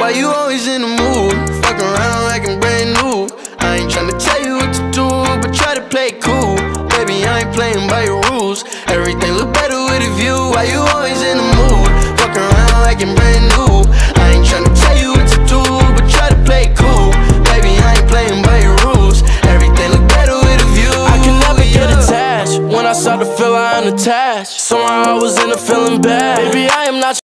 Why you always in the mood? Fuck around like I'm brand new. I ain't tryna tell you what to do, but try to play it cool. Baby, I ain't playing by your rules. Everything look better with a view. Why you always in the mood? Fuck around like I'm brand new. I ain't tryna tell you what to do, but try to play it cool. Baby, I ain't playing by your rules. Everything look better with a view. I can never get attached. When I start to feel I'm attached, somehow I was in a feeling bad. Baby, I am not.